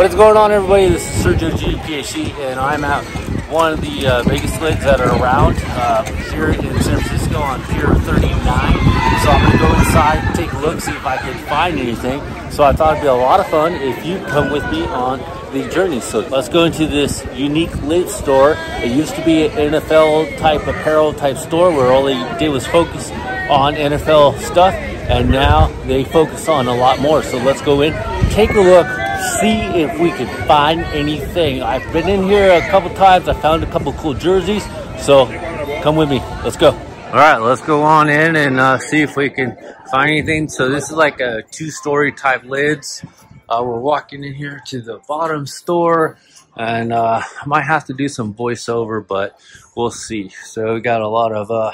What is going on, everybody? This is Sergio G, PHC, and I'm at one of the uh, biggest lids that are around uh, here in San Francisco on Pier 39. So I'm going to go inside, take a look, see if I can find anything. So I thought it'd be a lot of fun if you come with me on the journey. So let's go into this unique lid store. It used to be an NFL type apparel type store where all they did was focus on NFL stuff, and now they focus on a lot more. So let's go in, take a look, see if we can find anything. I've been in here a couple times. I found a couple cool jerseys. So come with me. Let's go. All right, let's go on in and uh, see if we can find anything. So this is like a two-story type lids. Uh, we're walking in here to the bottom store and uh, I might have to do some voiceover, but we'll see. So we got a lot of uh,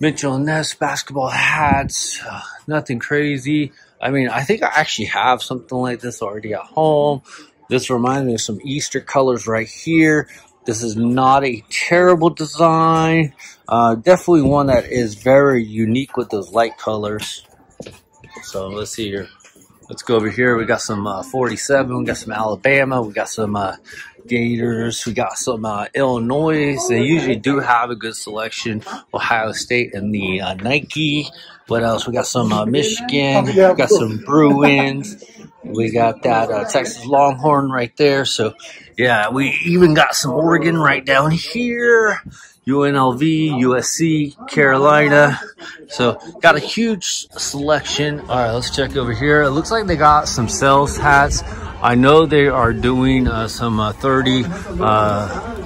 Mitchell Ness basketball hats, uh, nothing crazy. I mean, I think I actually have something like this already at home. This reminds me of some Easter colors right here. This is not a terrible design. Uh, definitely one that is very unique with those light colors. So let's see here. Let's go over here. We got some uh, 47. We got some Alabama. We got some uh, Gators. We got some uh, Illinois. They usually do have a good selection. Ohio State and the uh, Nike. What else? We got some uh, Michigan. We got some Bruins. We got that uh, Texas Longhorn right there. So, yeah, we even got some Oregon right down here. UNLV, USC, Carolina. So got a huge selection. All right, let's check over here. It looks like they got some sales hats. I know they are doing uh, some uh, 30 uh,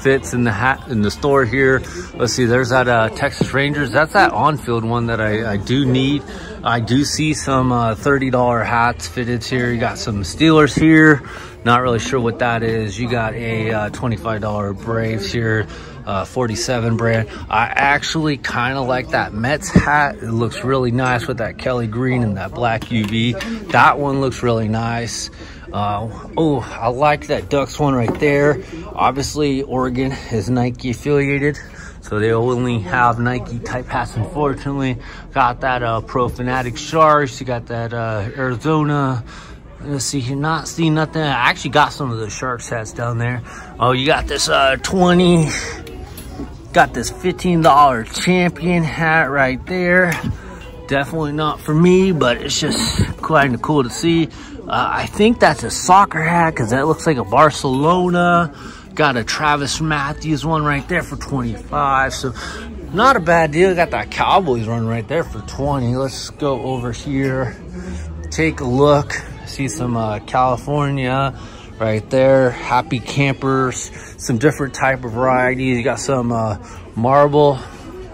fits in the hat in the store here. Let's see, there's that uh, Texas Rangers. That's that on-field one that I, I, do need. I do see some uh, $30 hats fitted here. You got some Steelers here. Not really sure what that is. You got a uh, $25 Braves here, uh, 47 brand. I actually kind of like that Mets hat. It looks really nice with that Kelly green and that black UV. That one looks really nice. Uh, oh, I like that Ducks one right there. Obviously, Oregon is Nike affiliated. So they only have Nike type hats, unfortunately. Got that uh, Pro Fanatic Sharks. You got that uh, Arizona Let's see here, not seeing nothing. I actually got some of the Sharks hats down there. Oh, you got this uh 20, got this $15 champion hat right there. Definitely not for me, but it's just kind of cool to see. Uh, I think that's a soccer hat because that looks like a Barcelona. Got a Travis Matthews one right there for 25. So not a bad deal. Got that Cowboys one right there for 20. Let's go over here, take a look see some uh, California right there. Happy campers, some different type of varieties. You got some uh, Marvel,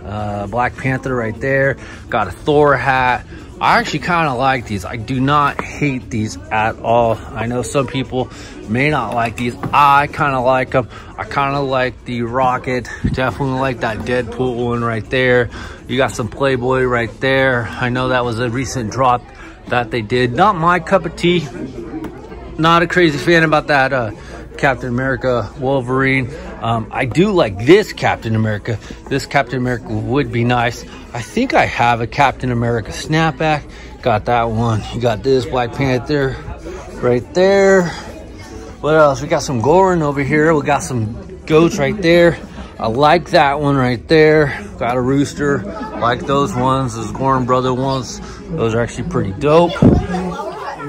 uh, Black Panther right there. Got a Thor hat. I actually kind of like these. I do not hate these at all. I know some people may not like these. I kind of like them. I kind of like the Rocket. Definitely like that Deadpool one right there. You got some Playboy right there. I know that was a recent drop that they did. Not my cup of tea. Not a crazy fan about that uh, Captain America Wolverine. Um, I do like this Captain America. This Captain America would be nice. I think I have a Captain America snapback. Got that one. You got this Black Panther right there. What else? We got some Goorin over here. We got some goats right there. I like that one right there. Got a rooster. Like those ones, those Goorin brother ones. Those are actually pretty dope.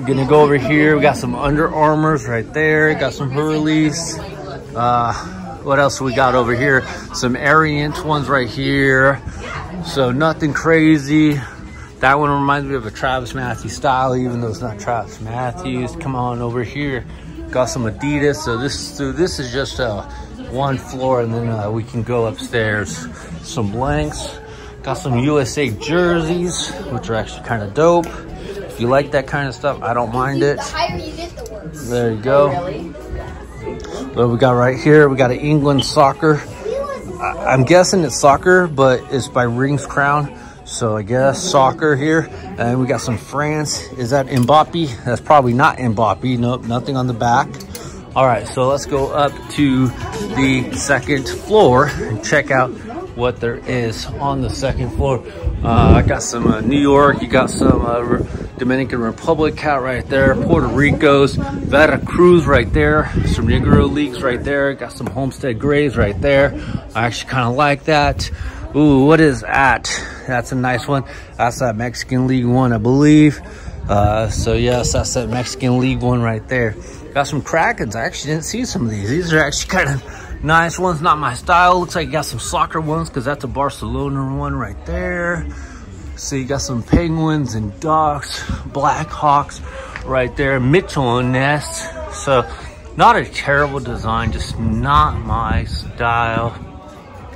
Gonna go over here. We got some Under Armours right there. Got some Hurleys. Uh, what else we got over here? Some Ariat ones right here. So nothing crazy. That one reminds me of a Travis Matthews style, even though it's not Travis Matthews. Come on over here. Got some Adidas. So this, so this is just a one floor and then uh, we can go upstairs. Some blanks, got some USA jerseys, which are actually kind of dope. If you like that kind of stuff, I don't mind it. The higher you get, the worse. There you go. What we got right here, we got an England soccer. I I'm guessing it's soccer, but it's by Rings Crown. So I guess soccer here. And we got some France. Is that Mbappe? That's probably not Mbappe. Nope, nothing on the back. All right, so let's go up to the second floor and check out what there is on the second floor. Uh, I got some uh, New York, you got some uh, Dominican Republic cat right there. Puerto Rico's, Veracruz right there. Some Negro Leagues right there. Got some Homestead Grays right there. I actually kind of like that. Ooh, what is that? That's a nice one. That's that Mexican League one, I believe. Uh, so yes, that's that Mexican League one right there. Got some Krakens. I actually didn't see some of these. These are actually kind of nice ones. Not my style. Looks like you got some soccer ones because that's a Barcelona one right there. So you got some penguins and ducks, black hawks right there, Mitchell Ness. So not a terrible design, just not my style.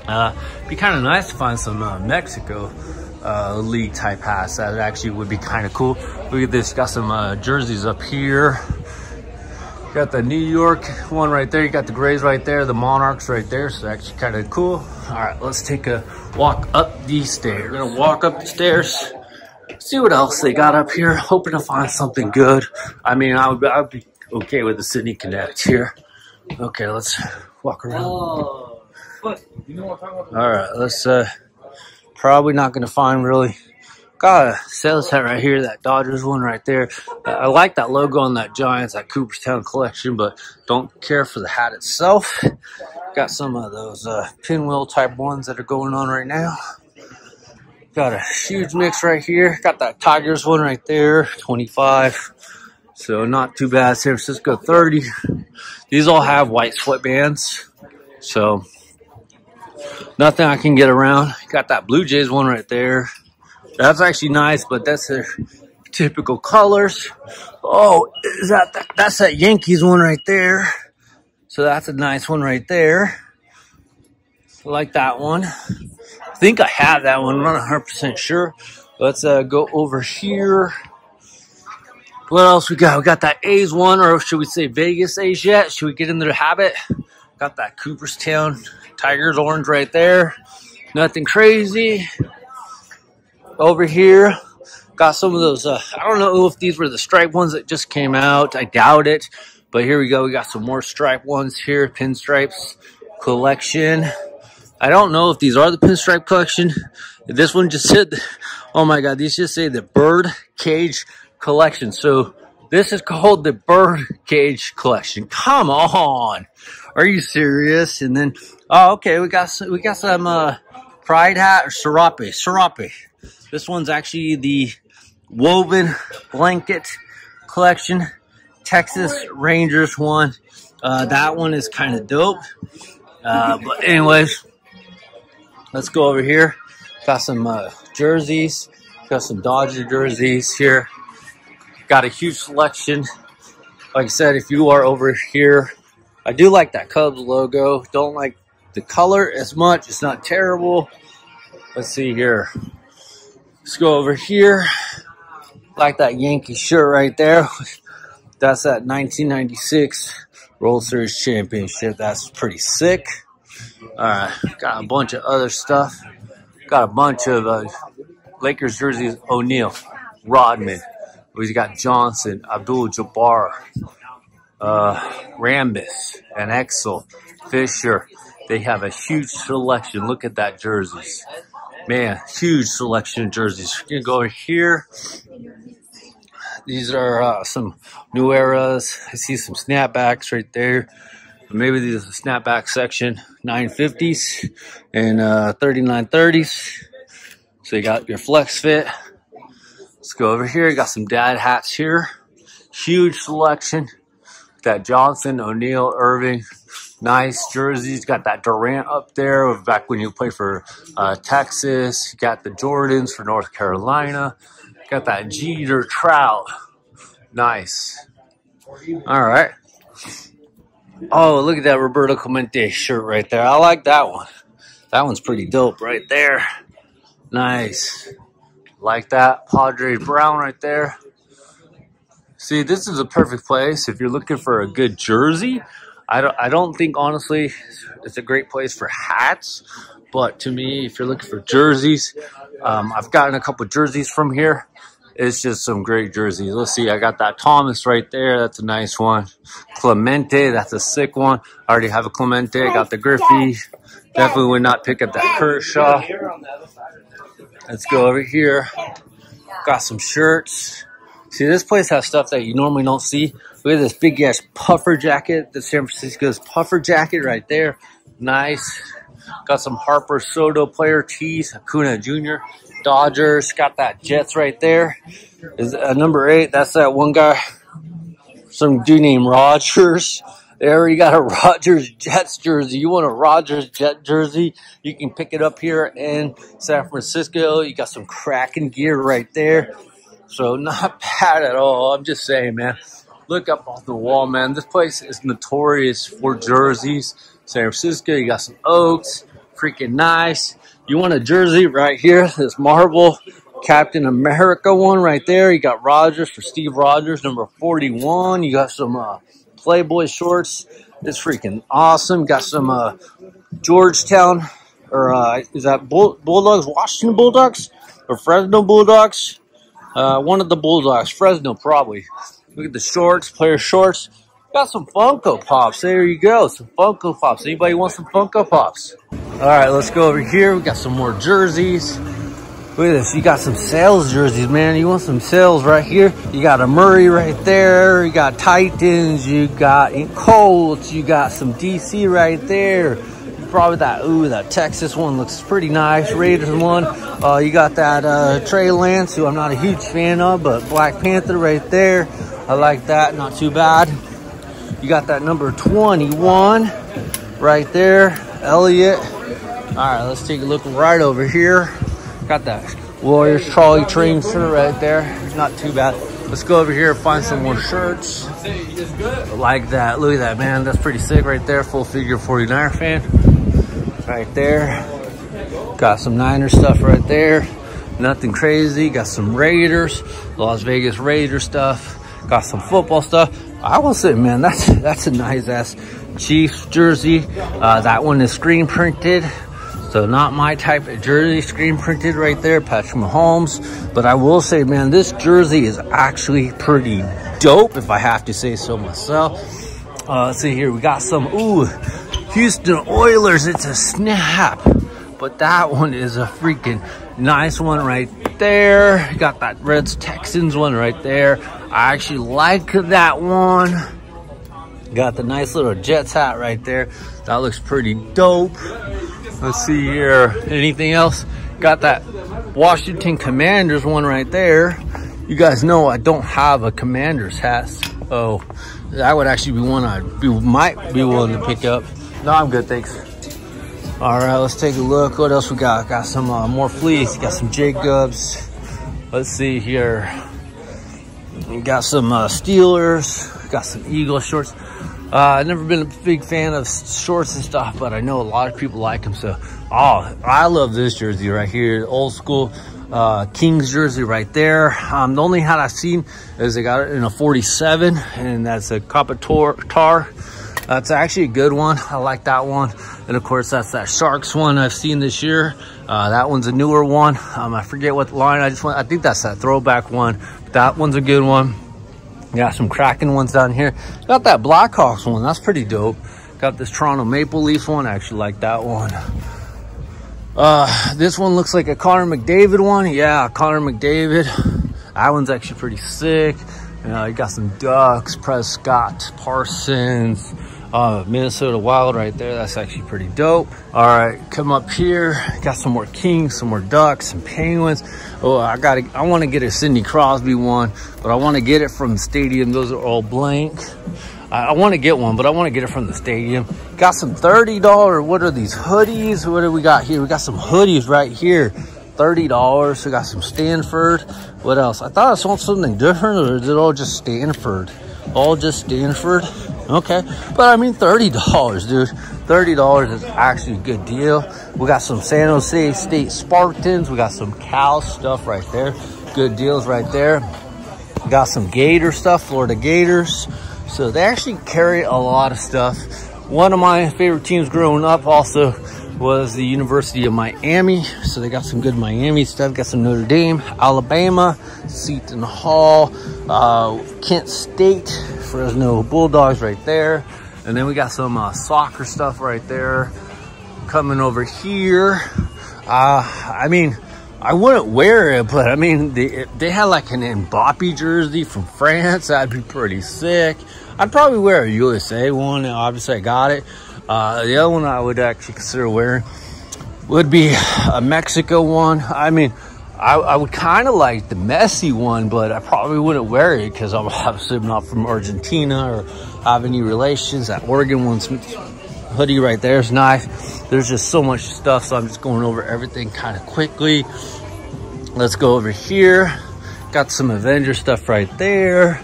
Uh, be kind of nice to find some uh, Mexico uh, league type hats. That actually would be kind of cool. Look at this, got some uh, jerseys up here. Got the New York one right there. You got the Grays right there, the Monarchs right there. So actually kind of cool. All right, let's take a walk up these stairs. We're gonna walk up the stairs, see what else they got up here. Hoping to find something good. I mean, I would, I would be okay with the City Connect here. Okay, let's walk around. Oh, All right, let's, uh, probably not gonna find really got a sales hat right here, that Dodgers one right there. I like that logo on that Giants, that Cooperstown collection, but don't care for the hat itself. Got some of those uh, pinwheel type ones that are going on right now. Got a huge mix right here. Got that Tigers one right there, 25. So not too bad. San Francisco 30. These all have white sweatbands. So nothing I can get around. Got that Blue Jays one right there. That's actually nice, but that's their typical colors. Oh, is that, that that's that Yankees one right there. So that's a nice one right there. I like that one. I think I have that one. I'm not 100% sure. Let's uh, go over here. What else we got? We got that A's one, or should we say Vegas A's yet? Should we get into the habit? Got that Cooperstown Tigers orange right there. Nothing crazy over here. Got some of those, uh, I don't know if these were the stripe ones that just came out. I doubt it. But here we go. We got some more stripe ones here. Pinstripes collection. I don't know if these are the pinstripe collection. This one just said, oh my God, these just say the bird cage collection. So this is called the bird cage collection. Come on. Are you serious? And then, oh, okay. We got, we got some, uh, pride hat or serape, serape. This one's actually the woven blanket collection. Texas Rangers one. Uh, that one is kind of dope. Uh, but anyways, let's go over here. Got some uh, jerseys. Got some Dodger jerseys here. Got a huge selection. Like I said, if you are over here, I do like that Cubs logo. Don't like the color as much. It's not terrible. Let's see here. Let's go over here. Like that Yankee shirt right there. That's that 1996 World Series championship. That's pretty sick. All right, got a bunch of other stuff. Got a bunch of uh, Lakers jerseys. O'Neal, Rodman. We got Johnson, Abdul Jabbar, uh, Rambis, and Exel, Fisher. They have a huge selection. Look at that jerseys. Man, huge selection of jerseys. We're gonna go over here. These are uh, some new eras. I see some snapbacks right there. Maybe these are the snapback section, 950s and uh, 3930s. So you got your flex fit. Let's go over here. You got some dad hats here. Huge selection. Got Johnson, O'Neal, Irving, nice jerseys. Got that Durant up there back when you played for uh, Texas. got the Jordans for North Carolina. Got that Jeter Trout. Nice. All right. Oh, look at that Roberto Clemente shirt right there. I like that one. That one's pretty dope right there. Nice. Like that. Padre Brown right there. See, this is a perfect place if you're looking for a good jersey I don't, I don't think honestly it's a great place for hats, but to me, if you're looking for jerseys, um, I've gotten a couple jerseys from here. It's just some great jerseys. Let's see, I got that Thomas right there. That's a nice one. Clemente, that's a sick one. I already have a Clemente. I got the Griffey. Definitely would not pick up that Kershaw. Let's go over here. Got some shirts. See, this place has stuff that you normally don't see. Look at this big ass puffer jacket. The San Francisco's puffer jacket right there. Nice. Got some Harper Soto player tees. Acuna Jr. Dodgers. Got that Jets right there. Is uh, number eight. That's that one guy. Some dude named Rodgers. There you got a Rodgers Jets jersey. You want a Rodgers Jet jersey? You can pick it up here in San Francisco. You got some Kraken gear right there. So not bad at all. I'm just saying, man. Look up off the wall, man. This place is notorious for jerseys. San Francisco, you got some Oaks. Freaking nice. You want a jersey right here? This Marvel Captain America one right there. You got Rogers for Steve Rogers, number 41. You got some uh, Playboy shorts. It's freaking awesome. Got some uh, Georgetown, or uh, is that Bull Bulldogs, Washington Bulldogs, or Fresno Bulldogs? Uh, one of the Bulldogs, Fresno probably. Look at the shorts, player shorts. Got some Funko Pops. There you go, some Funko Pops. Anybody want some Funko Pops? All right, let's go over here. We got some more jerseys. Look at this. You got some sales jerseys, man. You want some sales right here? You got a Murray right there. You got Titans. You got Colts. You got some DC right there. Probably that, ooh, that Texas one looks pretty nice. Raiders one. Uh, you got that uh, Trey Lance, who I'm not a huge fan of, but Black Panther right there. I like that. Not too bad. You got that number 21 right there. Elliott. All right, let's take a look right over here. Got that Warriors trolley train shirt right there. It's not too bad. Let's go over here and find some more shirts. Like that. Look at that, man. That's pretty sick right there. Full figure 49er fan. Right there. Got some Niner stuff right there. Nothing crazy. Got some Raiders. Las Vegas Raiders stuff. Got some football stuff. I will say, man, that's that's a nice ass Chiefs jersey. Uh, that one is screen printed. So not my type of jersey, screen printed right there, Patrick Mahomes. But I will say, man, this jersey is actually pretty dope, if I have to say so myself. Uh, let's see here, we got some, ooh, Houston Oilers, it's a snap. But that one is a freaking nice one right there. Got that Reds Texans one right there. I actually like that one. Got the nice little Jets hat right there. That looks pretty dope. Let's see here. Anything else? Got that Washington Commanders one right there. You guys know I don't have a Commanders hat. Oh, that would actually be one I be, might be willing to pick up. No, I'm good, thanks. All right, let's take a look. What else we got? Got some uh, more fleece. Got some Jacobs. Let's see here. We got some uh, Steelers. Got some Eagle shorts. Uh, I've never been a big fan of shorts and stuff, but I know a lot of people like them. So, oh, I love this jersey right here. Old school uh, Kings jersey right there. Um, the only hat I've seen is they got it in a 47, and that's a Tar. That's actually a good one. I like that one. And of course, that's that Sharks one I've seen this year. Uh, that one's a newer one. Um, I forget what line. I just want. I think that's that throwback one. That one's a good one. Got some Kraken ones down here. Got that Blackhawks one. That's pretty dope. Got this Toronto Maple Leaf one. I actually like that one. Uh, this one looks like a Connor McDavid one. Yeah, Connor McDavid. That one's actually pretty sick. Uh, you got some Ducks, Prescott, Parsons, uh, Minnesota Wild right there. That's actually pretty dope. All right, come up here. Got some more Kings, some more Ducks, some Penguins. Oh, I got I want to get a Sidney Crosby one, but I want to get it from the stadium. Those are all blank. I, I want to get one, but I want to get it from the stadium. Got some $30, what are these hoodies? What do we got here? We got some hoodies right here. $30. We got some Stanford. What else? I thought I saw something different, or is it all just Stanford? All just Stanford? Okay. But I mean, $30, dude. $30 is actually a good deal. We got some San Jose State Spartans. We got some Cal stuff right there. Good deals right there. Got some Gator stuff, Florida Gators. So they actually carry a lot of stuff. One of my favorite teams growing up also was the University of Miami. So they got some good Miami stuff. Got some Notre Dame, Alabama, Seton Hall, uh, Kent State, Fresno Bulldogs right there. And then we got some uh, soccer stuff right there coming over here. Uh, I mean, I wouldn't wear it, but I mean, they, they had like an Mbappe jersey from France. That'd be pretty sick. I'd probably wear a USA one. Obviously, I got it. Uh, the other one I would actually consider wearing would be a Mexico one. I mean, I, I would kind of like the Messi one, but I probably wouldn't wear it because I'm obviously not from Argentina or have any relations. That Oregon one's hoodie right there is nice. There's just so much stuff, so I'm just going over everything kind of quickly. Let's go over here. Got some Avenger stuff right there.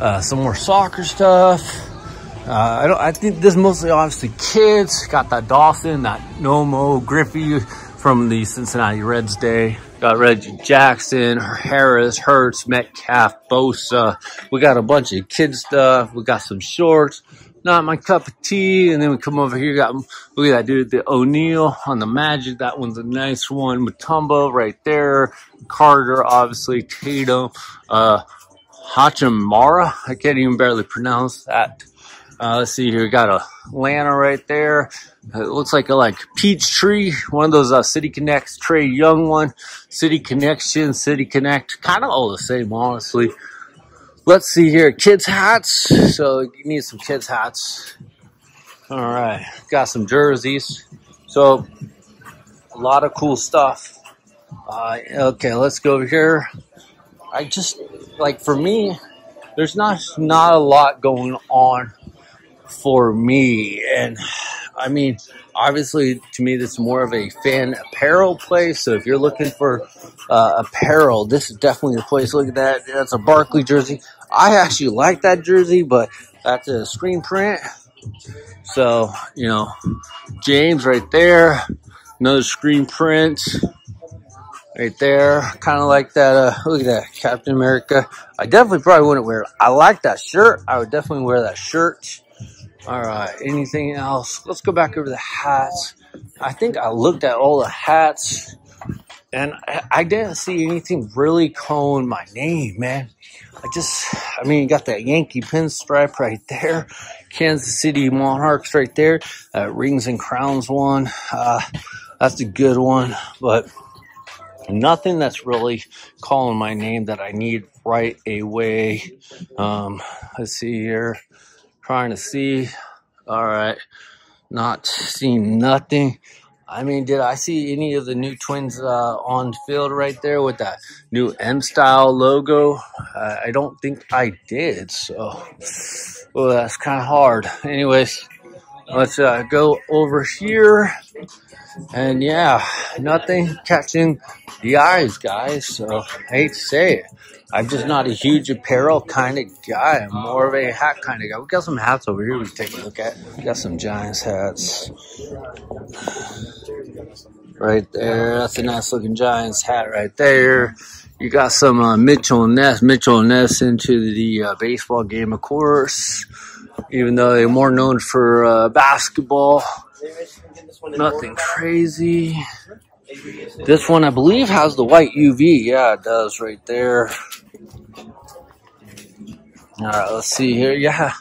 Uh, some more soccer stuff. Uh, I don't. I think this mostly obviously kids. Got that Dawson, that Nomo, Griffey from the Cincinnati Reds day. Got Reggie Jackson, Harris, Hurts, Metcalf, Bosa. We got a bunch of kid stuff. We got some shorts. Not my cup of tea. And then we come over here. Got look at that dude, the O'Neal on the Magic. That one's a nice one. Mutombo right there. Carter, obviously. Tatum. Uh, Hachimara. I can't even barely pronounce that. Uh, let's see here. We got a Lana right there. It looks like a like peach tree. One of those uh, City Connects, Trae Young one. City Connection, City Connect. Kind of all the same, honestly. Let's see here. Kids hats. So you need some kids hats. All right. Got some jerseys. So a lot of cool stuff. Uh, okay, let's go over here. I just like for me, there's not not a lot going on for me. And I mean, obviously, to me, this is more of a fan apparel place. So if you're looking for uh, apparel, this is definitely the place. Look at that. That's a Barkley jersey. I actually like that jersey, but that's a screen print. So, you know, James right there. Another screen print right there. Kind of like that. Uh, look at that, Captain America. I definitely probably wouldn't wear it. I like that shirt. I would definitely wear that shirt. All right. Anything else? Let's go back over the hats. I think I looked at all the hats and I, didn't see anything really calling my name, man. I just, I mean, you got that Yankee pinstripe right there. Kansas City Monarchs right there. Uh, Rings and Crowns one. Uh, that's a good one, but nothing that's really calling my name that I need right away. Um, let's see here. Trying to see. All right. Not seeing nothing. I mean, did I see any of the new twins uh, on field right there with that new M style logo? Uh, I don't think I did. So, well, that's kind of hard. Anyways, let's uh, go over here. And yeah, nothing catching the eyes, guys. So, I hate to say it. I'm just not a huge apparel kind of guy. I'm more of a hat kind of guy. We got some hats over here we take a look at. We got some Giants hats. Right there. That's a nice looking Giants hat right there. You got some uh, Mitchell Ness. Mitchell Ness into the uh, baseball game, of course. Even though they're more known for uh, basketball. Nothing crazy. This one, I believe, has the white UV. Yeah, it does right there. All right, let's see here. Yeah.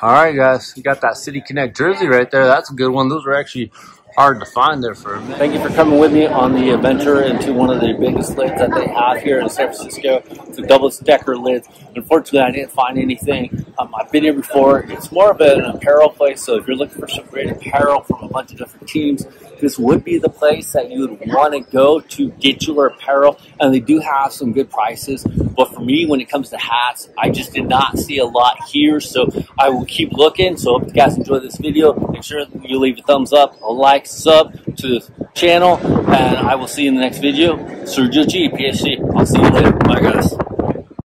All right, guys. You got that City Connect jersey right there. That's a good one. Those are actually hard to find there for a minute. Thank you for coming with me on the adventure into one of the biggest lids that they have here in San Francisco. It's a double decker lids. Unfortunately, I didn't find anything. Um, I've been here before. It's more of an apparel place, so if you're looking for some great apparel from a bunch of different teams, this would be the place that you would want to go to get your apparel. And they do have some good prices. But for me, when it comes to hats, I just did not see a lot here. So I will keep looking. So hope you guys enjoy this video. Make sure you leave a thumbs up, a like, sub to the channel. And I will see you in the next video. Sergio G, PHC. I'll see you later. Bye, guys.